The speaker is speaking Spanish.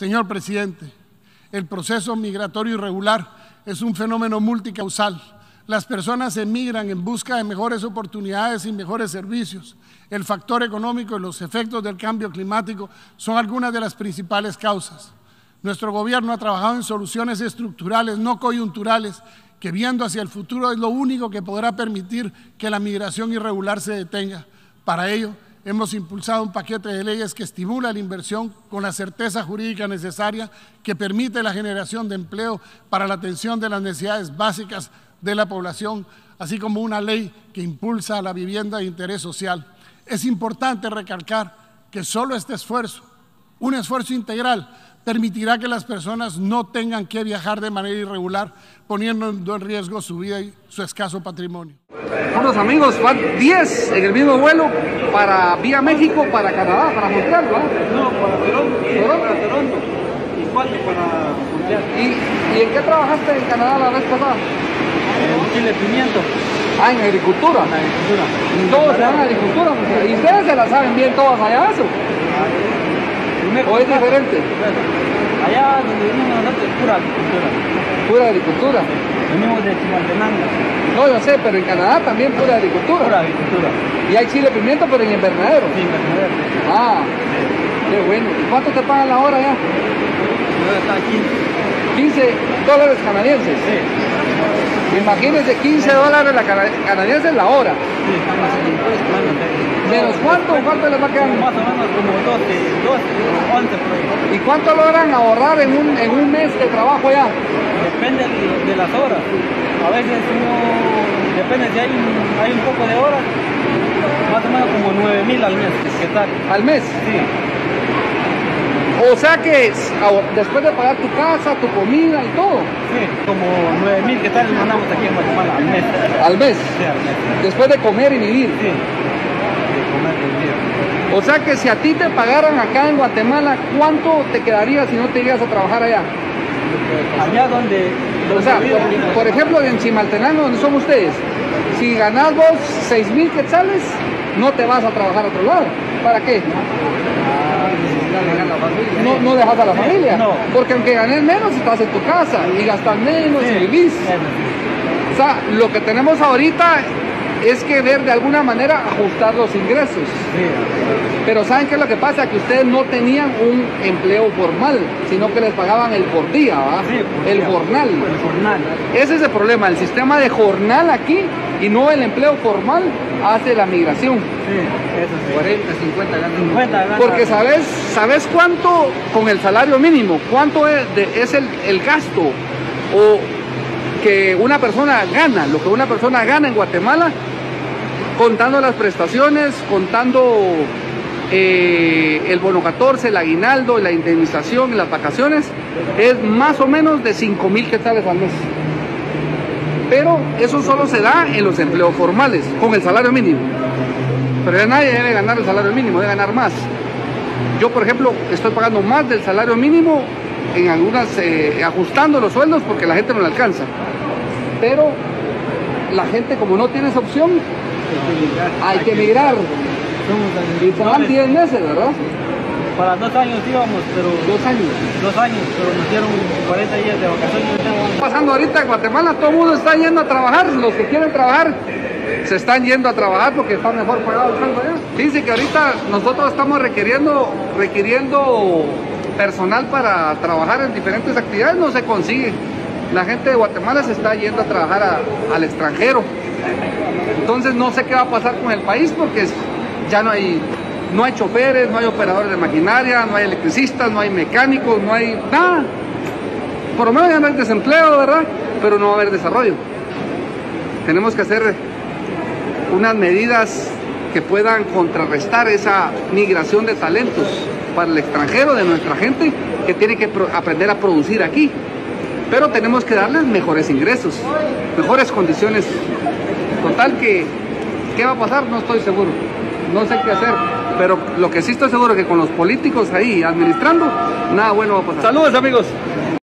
Señor presidente, el proceso migratorio irregular es un fenómeno multicausal. Las personas emigran en busca de mejores oportunidades y mejores servicios. El factor económico y los efectos del cambio climático son algunas de las principales causas. Nuestro gobierno ha trabajado en soluciones estructurales, no coyunturales, que viendo hacia el futuro es lo único que podrá permitir que la migración irregular se detenga. Para ello, hemos impulsado un paquete de leyes que estimula la inversión con la certeza jurídica necesaria que permite la generación de empleo para la atención de las necesidades básicas de la población, así como una ley que impulsa la vivienda de interés social. Es importante recalcar que solo este esfuerzo, un esfuerzo integral, permitirá que las personas no tengan que viajar de manera irregular, poniendo en riesgo su vida y su escaso patrimonio. Buenos amigos, van 10 en el mismo vuelo para vía México, para Canadá, para Montreal, ¿verdad? No, para Toronto. ¿Toronto? Para Toronto. Y cuatro para Montreal. ¿Y, ¿Y en qué trabajaste en Canadá la vez pasada? En Chile Pimiento. Ah, en agricultura. En agricultura. Todos se van a agricultura. ¿Y ustedes se la saben bien todas allá eso? ¿O es diferente? Allá donde vivimos nosotros es pura agricultura. Pura agricultura. Venimos de Chimaltenango. No, yo sé, pero en Canadá también pura agricultura. Pura agricultura. Y hay chile pimiento, pero en invernadero. Sí, invernadero. Ah, qué bueno. ¿Y cuánto te pagan la hora ya? Yo está aquí. 15 dólares canadienses. Sí. Imagínense 15 dólares la cana- canadienses la hora. Sí, estamos en impuestos. Bueno, de- ¿Menos cuánto? ¿Cuánto les va a quedar? Más o menos como 12, 12, 11 por. ¿Y cuánto logran ahorrar en un, en un mes de trabajo allá? Depende de, las horas. A veces uno, depende si hay, un- hay un poco de horas, más o menos como 9 mil al mes. ¿Qué tal? Al mes. Sí, O sea que después de pagar tu casa, tu comida y todo, sí, como 9 mil, ¿qué tal? Mandamos aquí en Guatemala al mes. al mes, Sí, al mes. después de comer y vivir. Sí. O sea que si a ti te pagaran acá en Guatemala, ¿cuánto te quedaría si no te irías a trabajar allá? Allá donde, O sea, por, por ejemplo, en Chimaltenango, donde son ustedes, si ganas vos 6 mil quetzales, no te vas a trabajar a otro lado. ¿Para qué? No, no dejas a la familia. No. Porque aunque ganes menos, estás en tu casa y gastas menos y vivís. Sí. O sea, lo que tenemos ahorita es que ver de alguna manera ajustar los ingresos. Sí. Pero ¿saben qué es lo que pasa? Que ustedes no tenían un empleo formal, sino que les pagaban el por día, ¿va? Sí, por el día. jornal. El jornal. Ese es el problema, el sistema de jornal aquí y no el empleo formal hace la migración. Sí, eso sí. 40, 50 ganas. 50 ganas. Porque sabes, ¿sabes cuánto con el salario mínimo? ¿Cuánto es, de- es el, el gasto o que una persona gana? Lo que una persona gana en Guatemala, contando las prestaciones, contando eh, el bono 14, el aguinaldo, la indemnización las vacaciones, es más o menos de 5 mil quetzales al mes. Pero eso solo se da en los empleos formales, con el salario mínimo. Pero ya nadie debe ganar el salario mínimo, debe ganar más. Yo, por ejemplo, estoy pagando más del salario mínimo en algunas, eh, ajustando los sueldos porque la gente no le alcanza. Pero la gente, como no tiene esa opción, hay que emigrar. Y van 10 meses, ¿verdad? Para dos años íbamos, pero Dos años. dos años, pero nos dieron 40 días de vacaciones. pasando ahorita en Guatemala, todo el mundo está yendo a trabajar, los que quieren trabajar se están yendo a trabajar porque está mejor pagado el allá. Dice que ahorita nosotros estamos requiriendo, requiriendo personal para trabajar en diferentes actividades, no se consigue. La gente de Guatemala se está yendo a trabajar a- al extranjero. Entonces no sé qué va a pasar con el país porque ya no hay, no hay choferes, no hay operadores de maquinaria, no hay electricistas, no hay mecánicos, no hay nada por lo menos ya no hay desempleo, ¿verdad? Pero no va a haber desarrollo. Tenemos que hacer unas medidas que puedan contrarrestar esa migración de talentos para el extranjero de nuestra gente que tiene que aprender a producir aquí. Pero tenemos que darles mejores ingresos, mejores condiciones. Total que, ¿qué va a pasar? No estoy seguro. No sé qué hacer. Pero lo que sí estoy seguro es que con los políticos ahí administrando, nada bueno va a pasar. Saludos amigos.